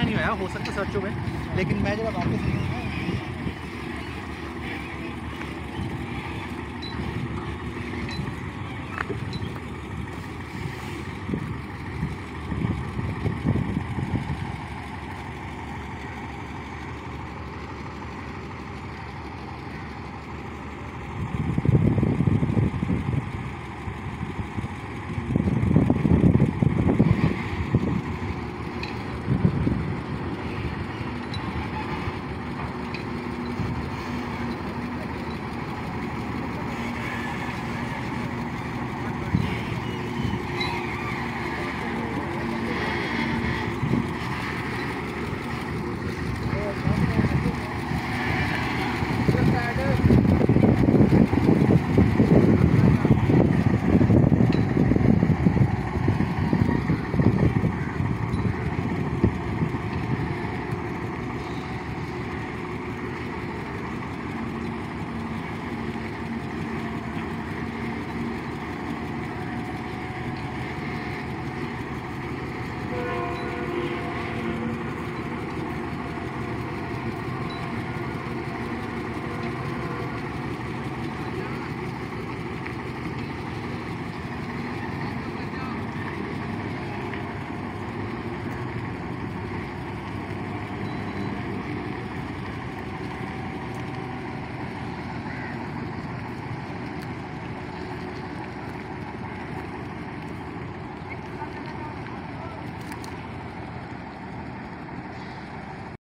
यहाँ नहीं आया हो सकता सर्च हो गए लेकिन मैं जरा वापस नहीं